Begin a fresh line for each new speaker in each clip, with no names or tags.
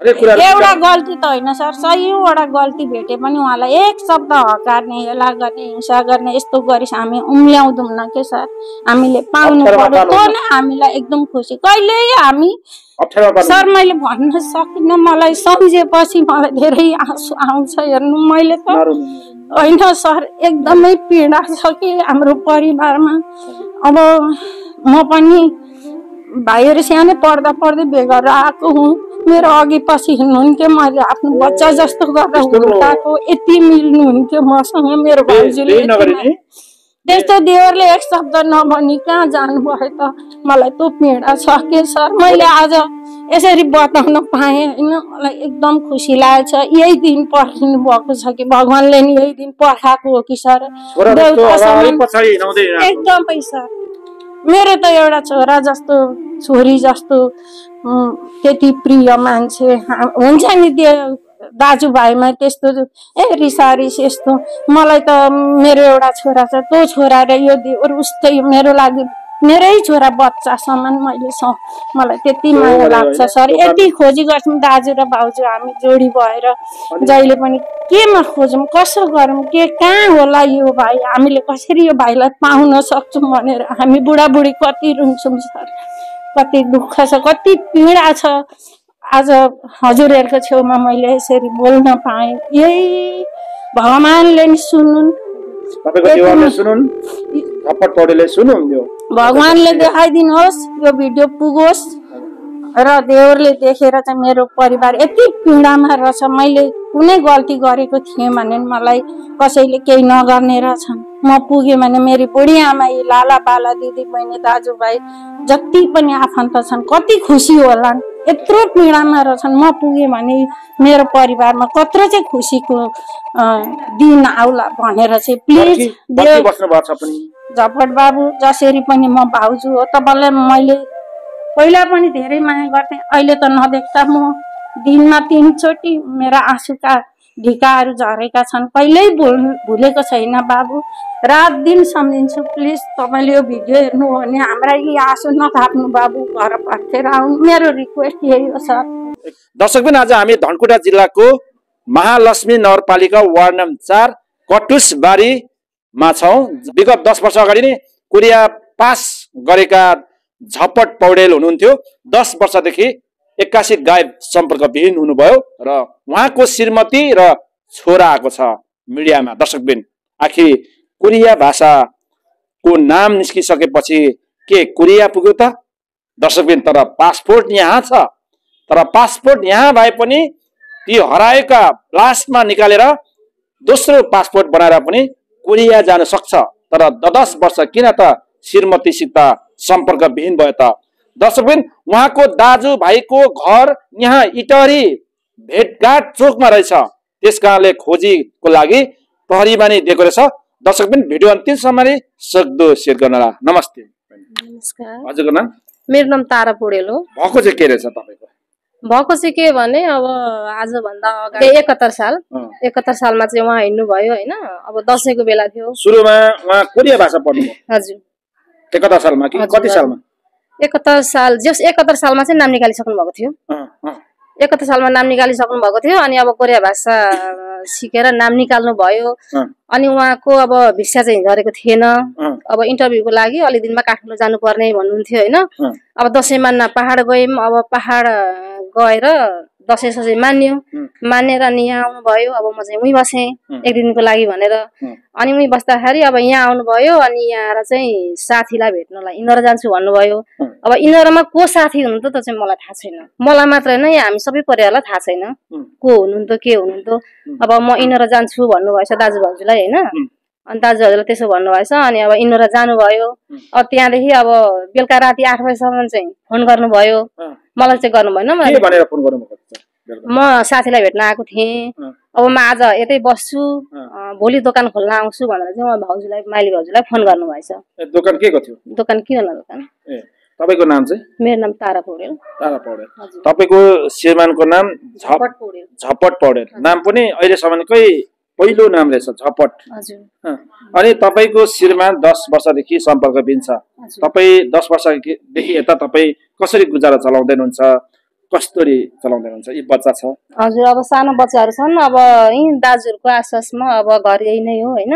एउटा गल्ती त होइन सर सयौँवटा गल्ती भेटे पनि उहाँलाई एक शब्द हकार्ने हेला गर्ने हिंसा गर्ने यस्तो गरिस हामी उम्ल्याउँदैनौँ के सर? हामीले पाउनु पर्यो नै हामीलाई एकदम खुसी। कहिल्यै हामी सर मैले भन्न सकिनँ मलाई सम्झेपछि मलाई धेरै आँसु आउँछ हेर्नु। मैले त। होइन सर एकदमै पीडा छ कि हाम्रो परिवारमा। अब म पनि भाइहरू सानै पढ्दा पढ्दै बे गरेर आएको हुँ। मेरो अघि पछि हिँड्नुहुन्थ्यो मैले आफ्नो बच्चा जस्तो गरेर
पो।
हुर्काएको यति मिल्नुहुन्थ्यो मसँग मेरो भाउजूले त्यस्तो देवरले एक शब्द नभनी कहाँ जानुभयो त मलाई त्यो पीडा छ के सर मैले आज यसरी बताउन पाएँ होइन मलाई एकदम खुसी लागेको छ यही दिन पर्खिनु भएको छ कि भगवान्ले नि यही दिन पर्खाएको हो कि सर। एकदमै सर मेरो त एउटा छोरा जस्तो छोरी जस्तो त्यति प्रिय मान्छे हुन्छ नि त्यो दाजुभाइमा त्यस्तो ए रिसारिस यस्तो। मलाई त मेरो एउटा छोरा छ त्यो छोरा र यो उस्तै मेरो लागि मेरै छोरा बच्चा समान मैले स मलाई त्यति माया लाग्छ सर यति खोजी गर्छौँ दाजु र भाउजू हामी जोडी भएर जहिले पनि केमा खोजौँ कसो गरौँ के कहाँ होला यो भाइ? हामीले कसरी यो भाइलाई पाउन सक्छौँ भनेर हामी बुढाबुढी कति रुन्छौँ सर। कति दुःख छ कति पीडा छ। आज हजुरहरूको छेउमा मैले यसरी बोल्न पाएँ। यही भगवान्ले नि सुनुन्।
तपाईँको देवरले सुनुन् झपट पौडेलले सुनुन् यो।
भगवान्ले देखाइदिनुहोस् यो भिडियो पुगोस्। र देवरले देखेर चाहिँ मेरो परिवार यति पीडामा रहेछ मैले कुनै गल्ती गरेको थिएँ भने मलाई कसैले केही नगर्ने रहेछन् म पुगेँ भने मेरो बुढी आमा यी लाला बाला दिदी बहिनी दाजुभाइ जति पनि आफन्त छन् कति खुसी होलान् यत्रो पीडामा रहेछन् म पुगेँ भने मेरो परिवारमा कत्रो चाहिँ खुसीको दिन आउला भनेर चाहिँ प्लिज झपट बाबु जसरी पनि म भाउजू हो तपाईँलाई मैले पहिला पनि धेरै माया गर्थेँ। अहिले त नदेख्दा म दिनमा तिनचोटि मेरा आँसुका ढिकाहरू झरेका छन्। कहिल्यै भुल भुलेको छैन बाबु। रात दिन सम्झिन्छु। प्लिज तपाईँले यो भिडियो हेर्नु हो भने हाम्रा यी आँसु नथाप्नु बाबु। घर फर्केर आउनु। मेरो रिक्वेस्ट यही हो सर।
पनि आज हामी धनकुटा जिल्लाको महालक्ष्मी नगरपालिका वार्ड नम्बर चार कटुसबारीमा छौँ। विगत दस वर्ष अगाडि नै कोरिया पास गरेका झपट पौडेल हुनुहुन्थ्यो। दस वर्षदेखि एक्कासी गायब सम्पर्कविहीन हुनुभयो र उहाँको श्रीमती र छोरा आएको छ मिडियामा। दर्शकबिन आखिर कोरिया भाषाको नाम निस्किसकेपछि के कोरिया पुग्यो त? दर्शकबिन तर पासपोर्ट यहाँ छ। तर पासपोर्ट यहाँ भए पनि ती हराएका लास्टमा निकालेर दोस्रो पासपोर्ट बनाएर पनि कोरिया जान सक्छ। तर दस वर्ष किन त श्रीमतीसित सम्पर्कविहीन भयो त। दर्शकबिन उहाँको दाजुभाइको घर यहाँ इटहरी भेटघाट चोकमा रहेछ। त्यस कारणले खोजीको लागि प्रहरीमा नै दिएको रहेछ। दर्शकबिन भिडियो अन्तिमसम्म नै सक्दो सेयर गर्नुहोला नमस्ते।
नमस्कार।
हजुरको नाम?
मेरो नाम तारा पौडेल हो।
भएको चाहिँ के रहेछ तपाईँको?
भएको चाहिँ के भने अब आजभन्दा अगाडि एकहत्तर साल। एकहत्तर सालमा चाहिँ उहाँ हिँड्नुभयो होइन? अब दसैँको बेला थियो।
सुरुमा उहाँ कोरिया भाषा पढ्नुभयो।
हजुर।
एकहत्तर सालमा कि कति सालमा?
एकहत्तर साल जस एकहत्तर सालमा चाहिँ नाम निकालिसक्नु भएको थियो। एकहत्तर सालमा नाम निकालिसक्नु भएको थियो अनि अब कोरिया भाषा सिकेर नाम निकाल्नु भयो। अनि उहाँको अब भिसा चाहिँ झरेको थिएन। अब इन्टरभ्यूको लागि अलि दिनमा काठमाडौँ जानुपर्ने भन्नुहुन्थ्यो होइन? अब दसैँमा पहाड गयौँ अब पहाड गएर दसैँ ससैँ मान्यो। मानेर अनि यहाँ आउनुभयो। अब म चाहिँ उहीँ बसेँ एक दिनको लागि भनेर। अनि उहीँ बस्दाखेरि अब यहाँ आउनुभयो अनि यहाँ आएर चाहिँ साथीलाई भेट्नलाई इनर जान्छु भन्नुभयो। अब इनरमा को साथी हुनुहुन्थ्यो त्यो चाहिँ मलाई थाहा छैन। मलाई मात्र होइन यहाँ हामी सबै परिवारलाई थाहा छैन। को हुनुहुन्थ्यो के हुनुहुन्थ्यो। अब म इनर जान्छु भन्नुभएछ दाजुभाउजूलाई होइन।
उम्,
अनि दाजुभाउजूलाई त्यसो भन्नुभएछ अनि अब इनर जानुभयो। अब त्यहाँदेखि अब बेलुका राति आठ बजीसम्म चाहिँ फोन गर्नुभयो। मलाई चाहिँ गर्नु भएन
के?
म साथीलाई भेट्न आएको थिएँ। अब म आज यतै बस्छु। भोलि दोकान खोल्न आउँछु भनेर चाहिँ म भाउजूलाई माइली भाउजूलाई फोन गर्नुभएछ।
दोकान के को थियो?
दोकान किन न दोकान?
तपाईँको नाम चाहिँ?
मेरो नाम तारा पौडेल।
तारा पौडेल। तपाईँको श्रीमानको नाम झप
झपट पौडेल।
झपट पौडेल। नाम पनि अहिलेसम्मकै पहिलो नाम रहेछ झपट। अनि तपाईँको श्रीमान दस वर्षदेखि सम्पर्कविहीन छ। तपाईँ दस वर्षदेखि यता तपाईँ कसरी गुजारा चलाउँदै हुनुहुन्छ? कसरी चलाउँदै हुनुहुन्छ? यी बच्चा छ।
हजुर अब सानो बच्चाहरू छन् अब यहीँ दाजुहरूको आश्वासमा अब घर यही नै हो होइन?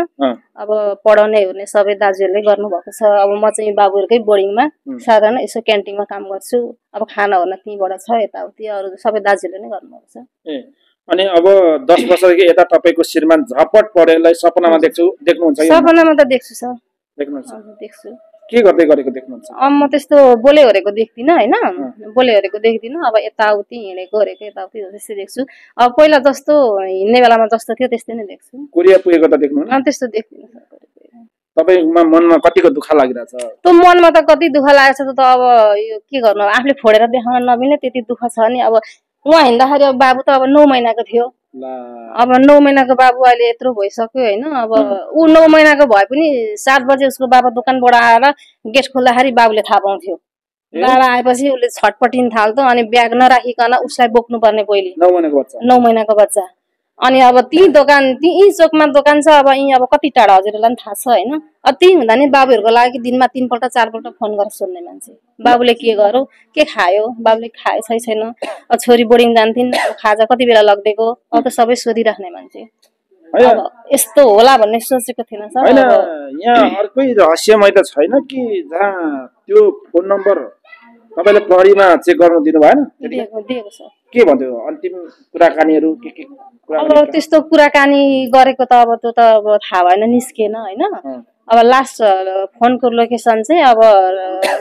अब पढाउने ओर्ने सबै दाजुहरूले गर्नुभएको छ। अब म चाहिँ बाबुहरूकै बोर्डिङमा। साधारण यसो क्यान्टिनमा काम गर्छु। अब खाना ओर्न त्यहीँबाट छ यताउति अरू सबै दाजुहरूले नै गर्नुभएको छ।
अनि अब दस वर्षदेखि यता तपाईँको श्रीमान झपट पढेलाई सपनामा देख्छु देख्नुहुन्छ
सपनामा त देख्छु सर।
देख्नुहुन्छ।
देख्छु।
के गर्दै गरेको देख्नुहुन्छ?
म त्यस्तो बोले ओरेको देख्दिनँ होइन? बोले ओरेको देख्दिनँ। अब यताउति हिँडेको ओरेको यताउति त्यस्तै देख्छु। अब पहिला जस्तो हिँड्ने बेलामा जस्तो थियो त्यस्तै नै देख्छु।
कोरिया पुगेको त
अनि त्यस्तो देख्दिनँ
तपाईँमा मनमा कतिको दुःख लागिरहेछ?
त्यो मनमा त कति दुःख लागेको छ त अब यो के गर्नु? आफूले फोडेर देखाउन नमिल्ने त्यति दुःख छ नि। अब उहाँ हिँड्दाखेरि अब बाबु त अब नौ महिनाको थियो। अब नौ महिनाको बाबु अहिले यत्रो भइसक्यो होइन अब ऊ नौ महिनाको भए पनि सात बजे उसको बाबा दोकानबाट आएर गेट खोल्दाखेरि बाबुले थाहा पाउँथ्यो? बाबा आएपछि उसले छटपटिन थाल्थ्यो अनि ब्याग नराखिकन उसलाई बोक्नुपर्ने पहिले।
नौ महिनाको बच्चा?
नौ महिनाको बच्चा। अनि अब ती दोकान ती यी चोकमा दोकान छ अब यहीँ अब कति टाढा हजुरहरूलाई पनि थाहा छ होइन। अब त्यही हुँदा नि बाबुहरूको लागि दिनमा तिनपल्ट चारपल्ट फोन गरेर सोध्ने मान्छे। बाबुले के गर्यो के खायो? बाबुले खायो छै छैन। अब छोरी बोर्डिङ जान्थिन् अब खाजा कति बेला लगिदिएको? अब त सबै सोधिराख्ने मान्छे। यस्तो होला भन्ने सोचेको थिएन सर।
यहाँ अर्कै रहस्यमय त छैन कि जहाँ त्यो फोन नम्बर तपाईँले प्रहरीमा चेक गर्नु दिनु भएन? के भन्थ्यो? अन्तिम कुराकानीहरू के के
अब त्यस्तो कुराकानी गरेको त अब त्यो त अब थाहा भएन निस्केन होइन? अब लास्ट फोनको लोकेसन चाहिँ अब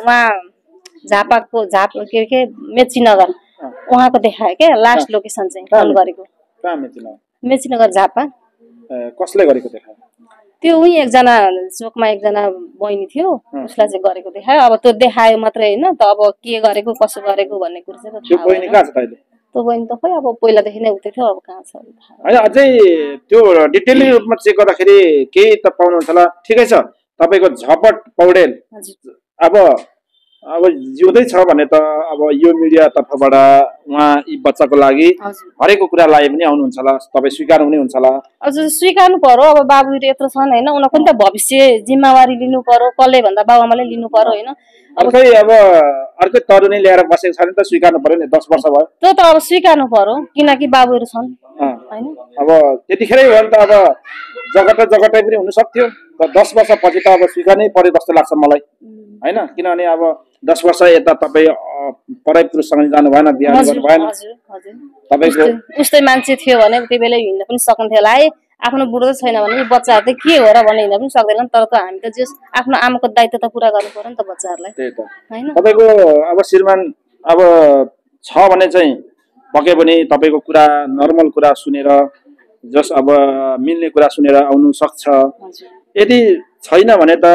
उहाँ झापाको झाप के के मेचीनगर।
अँ,
उहाँको देखायो क्या लास्ट लोकेसन चाहिँ फोन गरेको।
कहाँ मेचिन
मेचीनगर झापा।
कसले गरेको देखायो?
त्यो उही एकजना चोकमा एकजना बहिनी थियो। उसलाई चाहिँ गरेको देखायो। अब त्यो देखायो मात्रै होइन त अब के गरेको कसो गरेको भन्ने कुरो चाहिँ
त्यो बहिनी कहाँ छ
त्यो बहिनी त खोइ अब पहिलादेखि नै उतै थियो अब कहाँ छ
होइन अझै त्यो डिटेली रूपमा चेक गर्दाखेरि केही त पाउनुहुन्छ होला। ठिकै छ तपाईँको झपट पौडेल। अब अब जिउँदै छ भने त अब यो मिडिया तर्फबाट उहाँ यी बच्चाको लागि हरेको कुरा लागि पनि आउनुहुन्छ होला तपाईँ स्वीकार हुने हुन्छ होला।
हजुर स्वीकार्नु पर्यो। अब बाबुहरू यत्रो छन् होइन? उनीहरूको पनि त भविष्य जिम्मेवारी लिनु पर्यो कसले भन्दा बाबुआमाले लिनु पर्यो होइन? अब
अर्कै अब अर्कै तरुनी ल्याएर बसेको छ भने त स्वीकार्नु पर्यो नि दस वर्ष भयो।
त्यो त अब स्वीकार्नु पर्यो किनकि बाबुहरू छन्। होइन?
अब त्यतिखेरै हो भने त अब जगटै जगटै पनि हुन सक्थ्यो त दस वर्षपछि त अब स्वीकार्नै पर्यो जस्तो लाग्छ मलाई होइन? किनभने अब दस वर्ष यता तपाईँ पढाइ पुरुषसँग जानु भएन बिहा
हजुर
गर्नु भएन। तपाईँको
उस्तै- मान्छे थियो भने त्यही बेला हिँड्न पनि सक्न्थ्यो होला। है आफ्नो बुढो छैन भने बच्चाहरू चाहिँ के हो र भनेर हिँड्न पनि सक्दैन तर त हामी त जस आफ्नो आमाको दायित्व त पुरा गर्नु पर्यो नि त बच्चाहरूलाई।
त्यही त।
होइन?
तपाईँको अब श्रीमान अब छ भने चाहिँ पक्कै पनि तपाईँको कुरा नर्मल कुरा सुनेर जस अब मिल्ने कुरा सुनेर आउनु सक्छ। यदि छैन भने त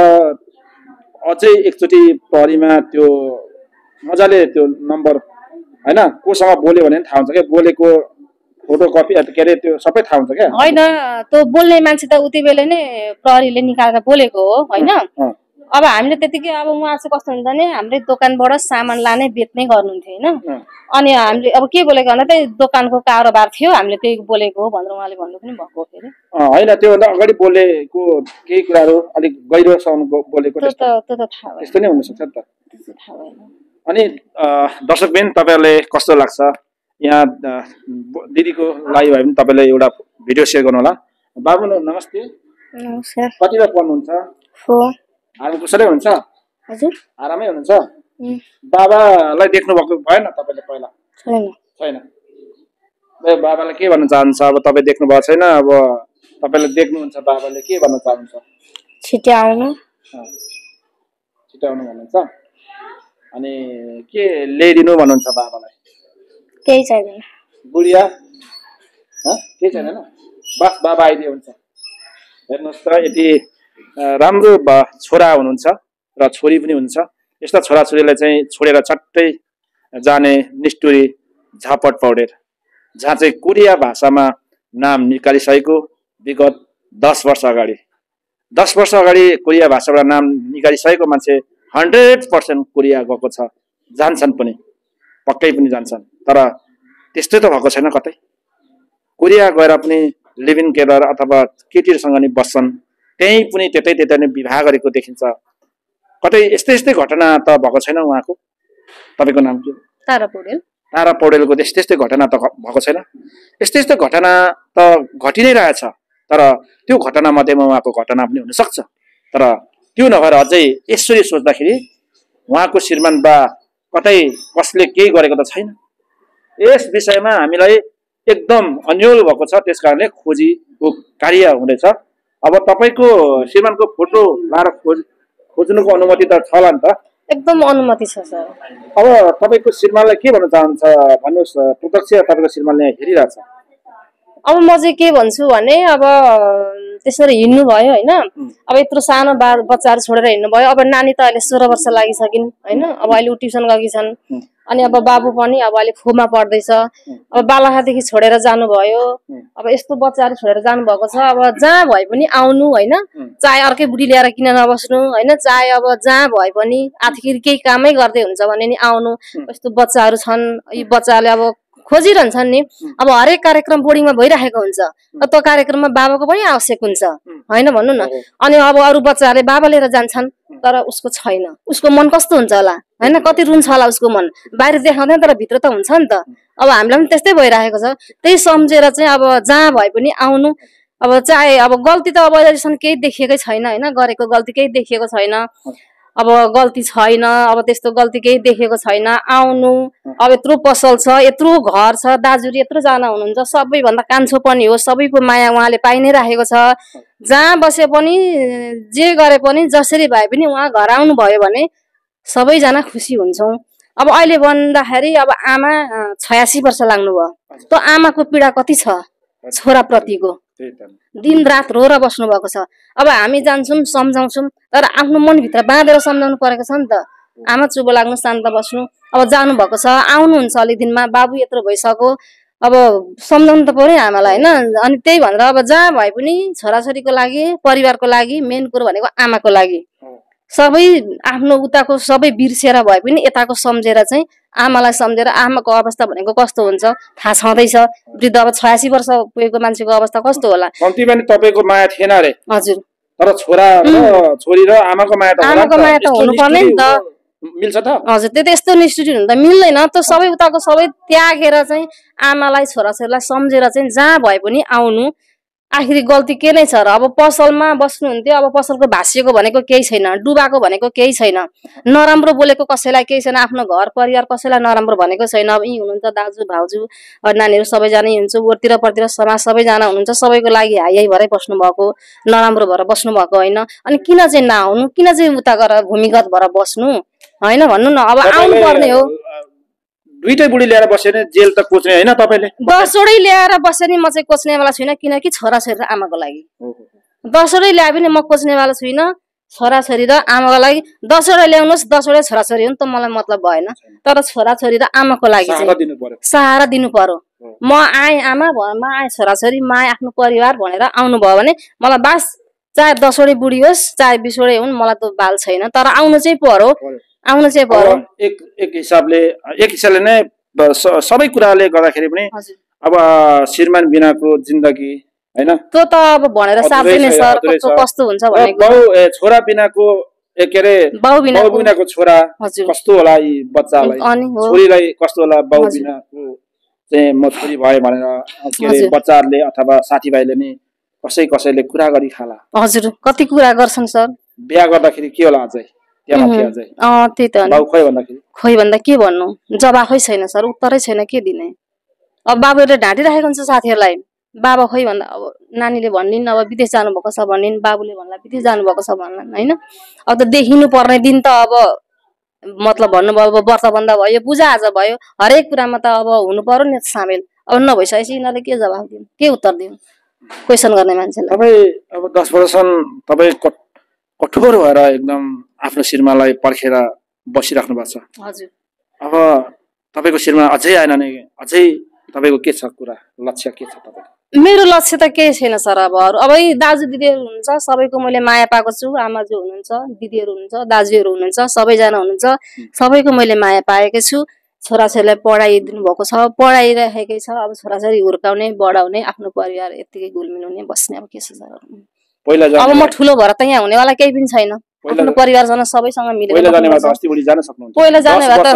अझै एकचोटि प्रहरीमा त्यो मजाले त्यो नम्बर होइन कोसँग बोल्यो भने थाहा हुन्छ क्या बोलेको फोटो कपी के अरे त्यो सबै थाहा हुन्छ क्या
होइन त्यो बोल्ने मान्छे त उति बेला नै प्रहरीले निकालेर बोलेको हो होइन? अब हामीले त्यतिकै अब उहाँ चाहिँ कस्तो हुन्छ भने हाम्रै दोकानबाट सामान लाने बेच्ने गर्नुहुन्थ्यो होइन। अनि हामीले अब के बोलेको भन्दा त्यही दोकानको कारोबार थियो हामीले त्यही बोलेको हो भनेर उहाँले भन्नु पनि भएको फेरि।
होइन त्योभन्दा अगाडि बोलेको केही कुराहरू अलिक गहिरोसँग बोलेको
त्यो
त्यस्तो।
त त्यो त थाहा
नै हुनसक्छ नि त।
थाहा भएन।
अनि दर्शकबिन तपाईँहरूले कस्तो लाग्छ? यहाँ दिदीको लागि भए पनि तपाईँले एउटा भिडियो सेयर गर्नु होला। बाबु नमस्ते।
नमस्कार।
कतिमा पढ्नुहुन्छ
हो
आराम कुशलै हुन्छ?
हजुर।
आरामै हुनुहुन्छ? बाबालाई देख्नु भएको भएन तपाईँले पहिला?
छैन।
छैन। ए, बाबालाई के भन्न चाहन्छ अब तपाईँ देख्नु भएको छैन अब तपाईँले देख्नुहुन्छ बाबाले के भन्न चाहनुहुन्छ?
छिटो आउनु।
छिटो आउनु भन्नुहुन्छ? अनि के ल्याइदिनु भन्नुहुन्छ बाबालाई?
केही चाहिँदैन
बुढिया? केही छैन बस बाबा आइदियो हुन्छ हेर्नुहोस् त यति राम्रो छोरा हुनुहुन्छ र छोरी पनि हुन्छ। यस्ता छोराछोरीलाई चाहिँ छोडेर चट्टै जाने निष्ठुरी झापट पौडेर। जहाँ चाहिँ कोरिया भाषामा नाम निकालिसकेको विगत दस वर्ष अगाडि। दस वर्ष अगाडि कोरिया भाषाबाट नाम निकालिसकेको मान्छे हन्ड्रेड पर्सेन्ट कोरिया गएको छ। जान्छन् पनि। पक्कै पनि जान्छन्। तर त्यस्तै त भएको छैन कतै। कोरिया गएर पनि लिभिङ केयर अथवा केटीहरूसँग नि बस्छन्। त्यहीँ पनि त्यतै त्यतै नै विवाह गरेको देखिन्छ। कतै यस्तै यस्तै घटना त भएको छैन उहाँको। तपाईँको नाम के?
तारा पौडेल।
तारा पौडेलको त्यस्तै त्यस्तै घटना त भएको छैन। यस्तै यस्तै घटना त घटि नै रहेछ। तर त्यो घटना मध्येमा उहाँको घटना पनि हुनसक्छ तर त्यो नभएर अझै यसरी सोच्दाखेरि उहाँको श्रीमान बा कतै कसले केही गरेको त छैन। यस विषयमा हामीलाई एकदम अन्यल भएको छ। त्यस कारणले खोजीको कार्य हुँदैछ। अब तपाईँको श्रीमानको फोटो लाएर खोज खोज्नुको अनुमति त छ होला नि त।
एकदम अनुमति छ सर।
अब तपाईँको श्रीमानलाई के भन्न चाहन्छ भन्नुहोस् प्रत्यक्ष तपाईँको श्रीमानले हेरिरहेछ।
अब म चाहिँ के भन्छु भने अब त्यसरी हिँड्नु भयो होइन? अब यत्रो सानो बा बच्चाहरू छोडेर हिँड्नु भयो। अब नानी त अहिले सोह्र वर्ष लागिसकिन् होइन? अब अहिले ऊ ट्युसन गएकी छन्। अनि अब बाबु पनि अब अहिले खोमा पढ्दैछ अब बालाखादेखि छोडेर जानुभयो। अब यस्तो बच्चाहरू छोडेर जानुभएको छ। अब जहाँ भए पनि आउनु होइन? चाहे अर्कै बुढी ल्याएर किन नबस्नु होइन? चाहे अब जहाँ भए पनि आखिर केही कामै गर्दै हुन्छ भने नि आउनु। यस्तो बच्चाहरू छन्। यी बच्चाले अब खोजिरहन्छन् नि। अब हरेक कार्यक्रम बोर्डिङमा भइरहेको हुन्छ। त्यो कार्यक्रममा बाबाको पनि आवश्यक हुन्छ। होइन भन्नु न। अनि अब अरू बच्चाहरूले बाबा लिएर जान्छन् तर उसको छैन। उसको मन कस्तो हुन्छ होला? होइन कति रुन्छ होला उसको मन? बाहिर देखाउँदैन तर भित्र त हुन्छ नि त। अब हामीलाई पनि त्यस्तै भइरहेको छ। त्यही सम्झेर चाहिँ अब जहाँ भए पनि आउनु। अब चाहे अब गल्ती त अब अहिलेसम्म केही देखिएकै छैन होइन? गरेको गल्ती केही देखिएको छैन। अब गल्ती छैन अब त्यस्तो गल्ती केही देखेको छैन आउनु। अब यत्रो पसल छ यत्रो घर छ दाजुरी यत्रो जना हुनुहुन्छ सबैभन्दा कान्छो पनि हो सबैको माया उहाँले पाइ नै राखेको छ। जहाँ बसे पनि जे गरे पनि जसरी भए पनि उहाँ घर आउनुभयो भने सबैजना खुसी हुन्छौँ। अब अहिले भन्दाखेरि अब आमा छयासी वर्ष लाग्नुभयो। त्यो आमाको पीडा कति छ? छोराप्रतिको। दिन रात रोएर बस्नु भएको छ। अब हामी जान्छौँ सम्झाउँछौँ तर आफ्नो मनभित्र बाँधेर सम्झाउनु परेको छ नि त। आमा चुप लाग्नु शान्त बस्नु। अब जानुभएको छ आउनुहुन्छ अलिक दिनमा बाबु यत्रो भइसक्यो। अब सम्झाउनु त पर्यो आमालाई होइन? अनि त्यही भनेर अब जहाँ भए पनि छोराछोरीको लागि परिवारको लागि मेन कुरो भनेको आमाको लागि। सबै आफ्नो उताको सबै बिर्सेर भए पनि यताको सम्झेर चाहिँ आमालाई सम्झेर आमाको अवस्था भनेको कस्तो हुन्छ? थाहा छँदैछ। वृद्ध अब छयासी वर्ष पुगेको मान्छेको अवस्था कस्तो होला?
कम्ती पनि तपाईँको माया थिएन अरे।
हजुर।
तर छोरा छोरी र आमाको माया त
आमाको माया त हुनुपर्ने नि त।
मिल्छ त।
हजुर त्यो त यस्तो निष्ठुरी हुनु त मिल्दैन। त्यो सबै उताको सबै त्यागेर चाहिँ आमालाई छोराछोरीलाई सम्झेर चाहिँ जहाँ भए पनि आउनु। आखिरी गल्ती के नै छ र अब पसलमा बस्नुहुन्थ्यो अब पसलको भाँसिएको भनेको केही छैन डुबाएको भनेको केही छैन। नराम्रो बोलेको कसैलाई केही छैन आफ्नो घर परिवार कसैलाई नराम्रो भनेको छैन। अब यी हुनुहुन्छ दाजु भाउजू नानीहरू सबैजना यहीँ हुन्छ ओरतिर परतिर समाज सबैजना हुनुहुन्छ सबैको लागि हाई हाई भएरै बस्नु भएको नराम्रो भएर बस्नु भएको होइन। अनि किन चाहिँ नआउनु? किन चाहिँ उता गएर भूमिगत भएर बस्नु? होइन भन्नु न अब आउनु पर्ने हो।
दुइटै बुढी ल्याएर बस्यो भने जेल त कोच्ने होइन तपाईँले?
दसवटै ल्याएर बसे नि म चाहिँ कोच्नेवाला छुइनँ किनकि छोराछोरी र आमाको लागि। दसवटै ल्याए पनि म कोच्नेवाला छुइनँ छोराछोरी र आमाको लागि। दसवटा ल्याउनुहोस् दसवटा छोराछोरी हो नि त मलाई मतलब भएन। तर छोराछोरी र आमाको लागि चाहिँ
दिनु पर्यो।
सहारा दिनु पर्यो। म आएँ आमा म आएँ छोराछोरी म आएँ आफ्नो परिवार भनेर आउनुभयो भने मलाई बास चाहे दसवटै बुढी होस् चाहे बिसवटै हुन् मलाई त बाल छैन। तर आउनु चाहिँ पर्यो। आउनु चाहिँ पर्यो
अब एक एक हिसाबले एक हिसाबले नै सबै कुराले गर्दाखेरि पनि अब श्रीमान बिनाको जिन्दगी होइन?
त्यो त अब भनेर नै
छ,
सर कस्तो हुन्छ
ए, छोरा बिनाको के अरे
बाउ बिना
बाउ बिनाको छोरा कस्तो होला यी बच्चालाई? छोरीलाई कस्तो होला बाउ। बिनाको चाहिँ म छोरी भएँ भनेर के अरे। बच्चाहरूले अथवा साथीभाइले नि कसै कसैले कुरा गरी खाला
हजुर। कति कुरा गर्छन् सर?
बिहा गर्दाखेरि के होला अझै? त्यहाँ
त
खोइ
भन्दा के भन्नु? जवाफै छैन सर उत्तरै छैन के दिने? अब बाबुहरूले ढाँटिराखेको हुन्छ साथीहरूलाई। बाबा खोइ भन्दा अब नानीले भनिन् अब विदेश जानुभएको छ भनिन् बाबुले भन्ला विदेश जानुभएको छ भन्लान् होइन? अब त देखिनु पर्ने दिन त अब मतलब भन्नुभयो अब व्रत बन्द भयो पूजा आज भयो। हरेक कुरामा त अब हुनु पर्यो नि सामेल। अब नभइसकेपछि यिनीहरूले के जवाफ दिउँ के उत्तर दिउँ क्वेसन गर्ने मान्छेलाई।
तपाईँ अब दस वर्षसम्म तपाईँ कठ- कठोर भएर एकदम आफ्नो श्रीमालाई पर्खेर बसिराख्नु भएको छ।
हजुर।
अब तपाईँको श्रीमा अझै आएन भने अझै तपाईँको के छ कुरा? लक्ष्य के छ तपाईँको?
मेरो लक्ष्य त केही छैन सर अब अरू। अब दाजु दिदीहरू हुनुहुन्छ सबैको मैले माया पाएको छु। आमाजू हुनुहुन्छ दिदीहरू हुनुहुन्छ दाजुहरू हुनुहुन्छ सबैजना हुनुहुन्छ सबैको मैले माया पाएकै छु। छोराछोरीलाई पढाइदिनु भएको छ पढाइराखेकै छ। अब छोराछोरी हुर्काउने बढाउने आफ्नो परिवार यत्तिकै घुलमिलाउने बस्ने अब के छ सर?
पहिला
अब म ठुलो भएर त यहाँ हुनेवाला केही पनि छैन। आफ्नो परिवारजना सबैसँग मिलेर
पहिला जाने भए त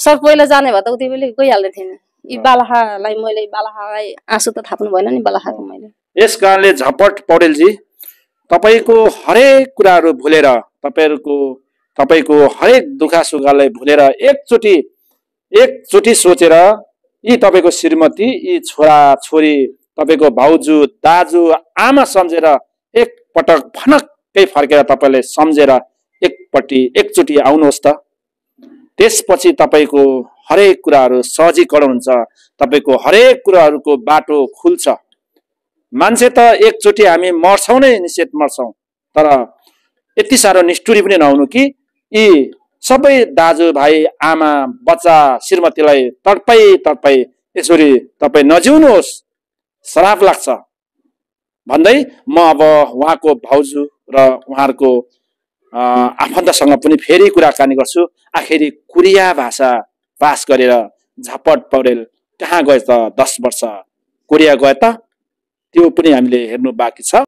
सर पहिला जाने भए त उति बेला गइहाल्ने थिएन। यी बालाखालाई मैले बालाखालाई आँसु त थाप्नु भएन नि बालाखाको मैले।
यस कारणले झपट पौडेलजी तपाईँको हरेक कुराहरू भुलेर तपाईँहरूको तपाईँको हरेक दुखा सुखलाई भुलेर एकचोटि एकचोटि सोचेर यी तपाईँको श्रीमती यी छोरा छोरी तपाईँको भाउजू दाजु आमा सम्झेर एकपटक फनक्कै फर्केर तपाईँले सम्झेर एकपट्टि एकचोटि आउनुहोस् त। त्यसपछि तपाईँको हरेक कुराहरू सहजीकरण हुन्छ। तपाईँको हरेक कुराहरूको बाटो खुल्छ। मान्छे त एकचोटि हामी मर्छौँ नै निश्चित मर्छौँ। तर यति साह्रो निष्ठुरी पनि नहुनु कि यी सबै दाजुभाइ आमा बच्चा श्रीमतीलाई तडपाई तडपाई यसरी तपाईँ नजिउनुहोस्। श्राप लाग्छ। भन्दै म अब उहाँको भाउजू र उहाँहरूको आफन्तसँग पनि फेरि कुराकानी गर्छु। आखिरी कुरिया भाषा पास गरेर झपट पौडेल कहाँ गए त दस वर्ष? कोरिया गए त? त्यो पनि हामीले हेर्नु बाँकी छ।